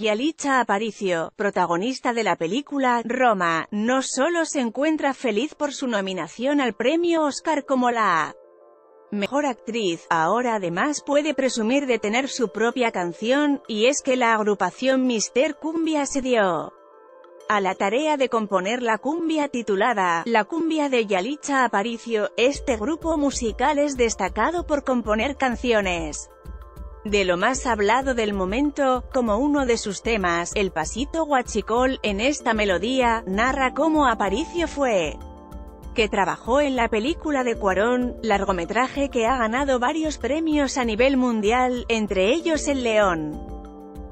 Yalitza Aparicio, protagonista de la película Roma, no solo se encuentra feliz por su nominación al premio Oscar como la Mejor actriz, ahora además puede presumir de tener su propia canción, y es que la agrupación Mister Cumbia se dio a la tarea de componer la cumbia titulada La cumbia de Yalitza Aparicio. Este grupo musical es destacado por componer canciones de lo más hablado del momento, como uno de sus temas, el pasito guachicol, en esta melodía, narra cómo Aparicio fue que trabajó en la película de Cuarón, largometraje que ha ganado varios premios a nivel mundial, entre ellos el León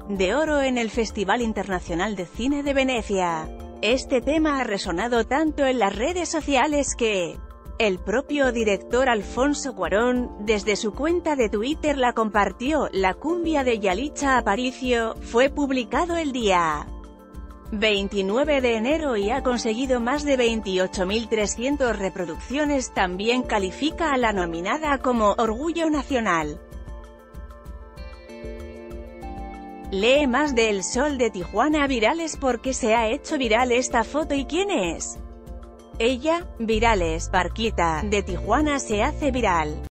de Oro en el Festival Internacional de Cine de Venecia. Este tema ha resonado tanto en las redes sociales que el propio director Alfonso Cuarón, desde su cuenta de Twitter la compartió, la cumbia de Yalitza Aparicio, fue publicado el día 29 de enero y ha conseguido más de 28.300 reproducciones también califica a la nominada como Orgullo Nacional. Lee más de El Sol de Tijuana virales porque se ha hecho viral esta foto y quién es. Ella, virales, Parquita, de Tijuana se hace viral.